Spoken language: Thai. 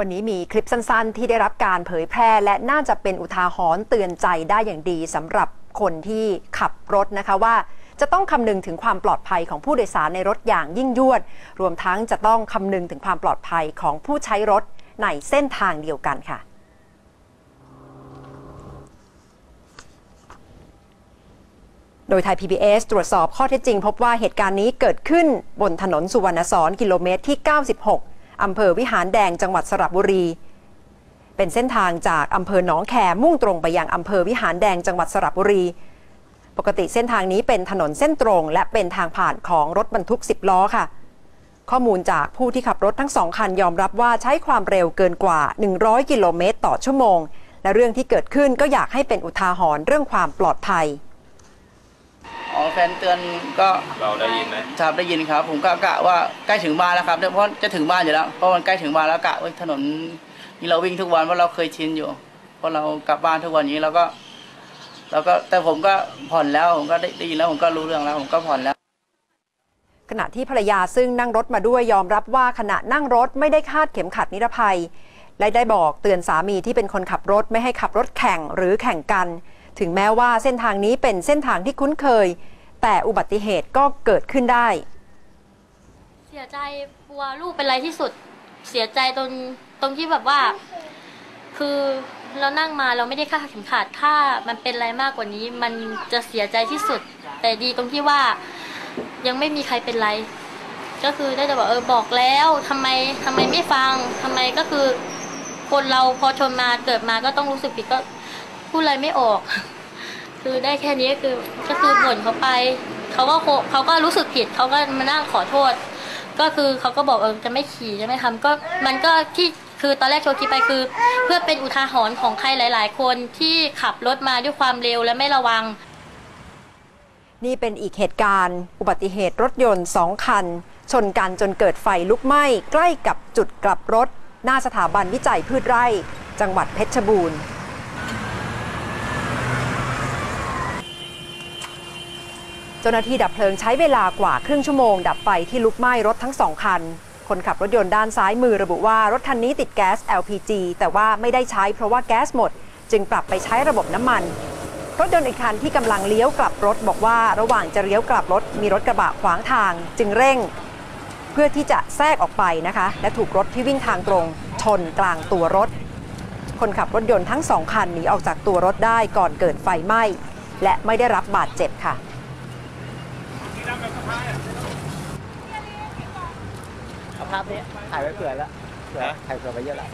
วันนี้มีคลิปสั้น ๆ ที่ได้รับการเผยแพร่ และน่าจะเป็นอุทาหรณ์เตือนใจได้อย่างดีสำหรับคนที่ขับรถนะคะว่า จะต้องคำนึงถึงความปลอดภัยของผู้โดยสารในรถอย่างยิ่งยวด รวมทั้งจะต้องคำนึงถึงความปลอดภัยของผู้ใช้รถในเส้นทางเดียวกันค่ะ โดยไทย PBS ตรวจสอบข้อเท็จจริง พบว่าเหตุการณ์นี้เกิดขึ้นบนถนนสุวรรณสอนกิโลเมตรที่ 96 อำเภอวิหารแดงจังหวัดสระบุรี เป็นเส้นทางจากอำเภอหนองแคมุ่งตรงไปยังอำเภอวิหารแดงจังหวัดสระบุรี ปกติเส้นทางนี้เป็นถนนเส้นตรง และเป็นทางผ่านของรถบรรทุก 10 ล้อค่ะ ข้อมูลจากผู้ที่ขับรถทั้งสองคันยอมรับว่าใช้ความเร็วเกินกว่า 100 กิโลเมตรต่อชั่วโมง และเรื่องที่เกิดขึ้นก็อยากให้เป็นอุทาหรณ์เรื่องความปลอดภัย แฟนเตือนก็เราได้ยินไหมทราบได้ยินครับ ผมก็กะว่าใกล้ถึงบ้านแล้วครับเพราะจะถึงบ้านอยู่แล้วเพราะมันใกล้ถึงบ้านแล้วกะว่าถนนนี่เราวิ่งทุกวันเพราะเราเคยชินอยู่เพราะเรากลับบ้านทุกวันนี้เราก็เราก็แต่ผมก็ผ่อนแล้วผมก็ได้ได้ยินแล้วผมก็รู้เรื่องแล้วผมก็ผ่อนแล้ว ขณะที่ภรรยาซึ่งนั่งรถมาด้วยยอมรับว่าขณะนั่งรถไม่ได้คาดเข็มขัดนิรภัยและได้บอกเตือนสามีที่เป็นคนขับรถไม่ให้ขับรถแข่งหรือแข่งกัน ถึงแม้ว่าเส้นทางนี้เป็นเส้นทางที่คุ้นเคย แต่อุบัติเหตุก็เกิดขึ้นได้ เสียใจกลัวลูกเป็นไรที่สุด เสียใจตรงตรงที่แบบว่า คือเรานั่งมาเราไม่ได้คาดเข็มขัดถ้ามันเป็นอะไรมากกว่านี้ มันจะเสียใจที่สุด แต่ดีตรงที่ว่ายังไม่มีใครเป็นไร ก็คือได้แต่บอกเออบอกแล้วทำไมทำไมไม่ฟังทำไมก็คือ คนเราพอชนมาเกิดมาก็ต้องรู้สึกผิดก็พูดอะไรไม่ออก คือได้แค่นี้คือก็คือบ่นเขาไปเขาก็เขาก็รู้สึกผิดเขาก็มานั่งขอโทษ ก็คือเขาก็บอกเออจะไม่ขี่จะไม่ทำก็มันก็ที่คือตอนแรกโชว์คลิปไปคือ เพื่อเป็นอุทาหรณ์ของใครหลาย ๆ คนที่ขับรถมาด้วยความเร็วและไม่ระวัง นี่เป็นอีกเหตุการณ์ อุบัติเหตุรถยนต์สองคัน ชนกันจนเกิดไฟลุกไหม้ใกล้กับจุดกลับรถ หน้าสถาบันวิจัยพืชไร่ จังหวัดเพชรบูรณ์ เจ้าหน้าที่ดับเพลิงใช้เวลากว่าครึ่งชั่วโมง ดับไฟที่ลุกไหม้รถทั้งสองคัน คนขับรถยนต์ด้านซ้ายมือระบุว่ารถคันนี้ติดแก๊ส LPG แต่ว่าไม่ได้ใช้เพราะว่าแก๊สหมด จึงปรับไปใช้ระบบน้ำมัน รถยนต์อีกคันที่กำลังเลี้ยวกลับรถบอกว่าระหว่างจะเลี้ยวกลับรถมีรถกระบะขวางทาง จึงเร่ง เพื่อที่จะแทรกออกไปนะคะ และถูกรถที่วิ่งทางตรงชนกลางตัวรถ คนขับรถยนต์ทั้งสองคันหนีออกจากตัวรถได้ก่อนเกิดไฟไหม้และไม่ได้รับบาดเจ็บค่ะ เอาภาพนี้ถ่ายไว้เผื่อแล้วเผื่อถ่ายเผื่อไว้เยอะแล้ว